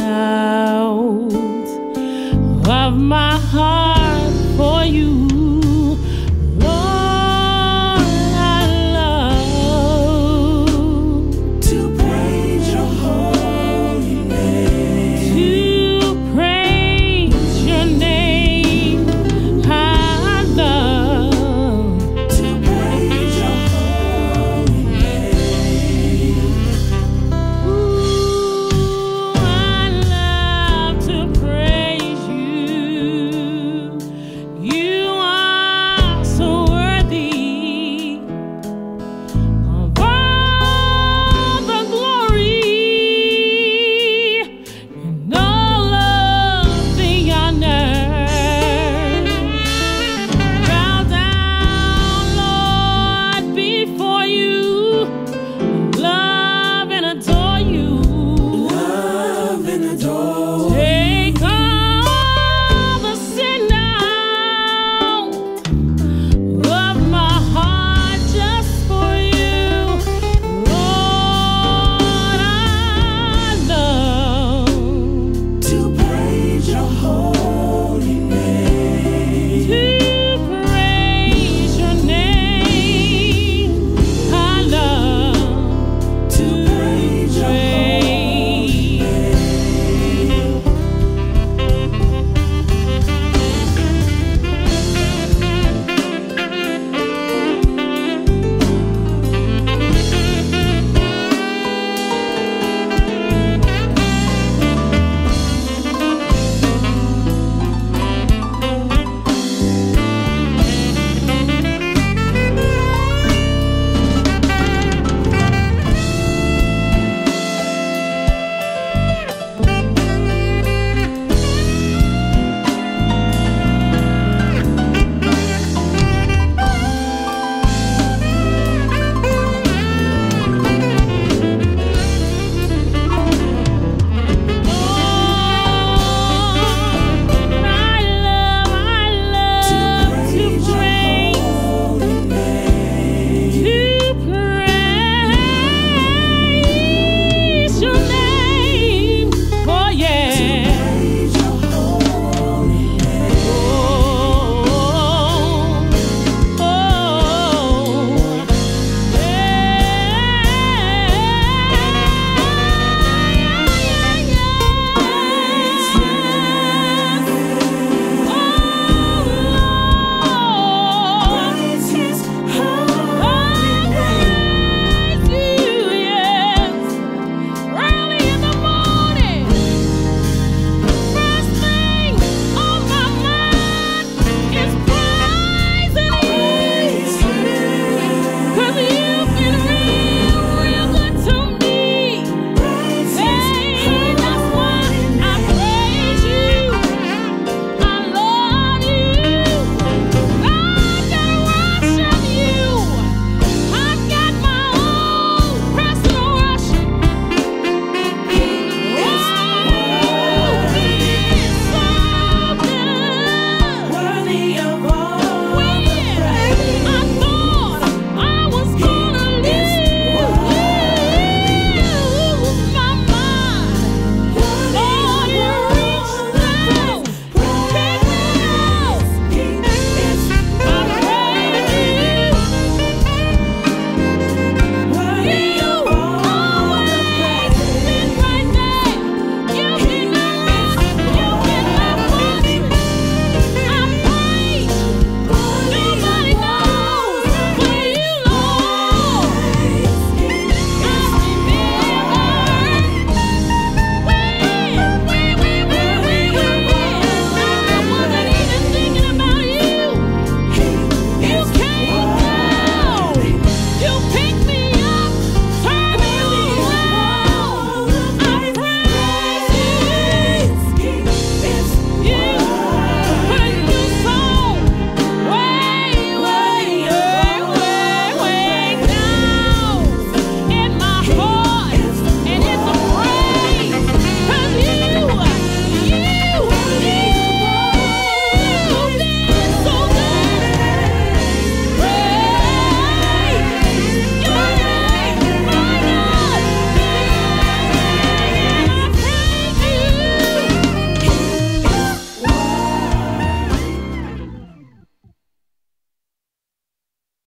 out of my heart for you.